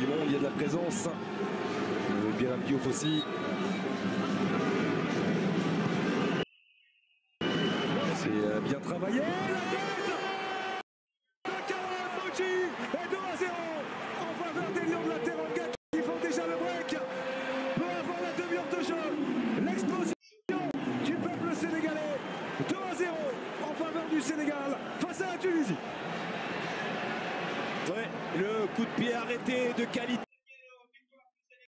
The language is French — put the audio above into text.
il y a de la présence. Euh, bien Diouf aussi. C'est euh, bien travaillé. La tête de et 2 à 0 en faveur des Lions de la Teranga qui font déjà le break. Peu avant la demi-heure de jeu. L'explosion du peuple sénégalais. 2 à 0 en faveur du Sénégal face à la Tunisie. Ouais, le coup de pied arrêté de qualité.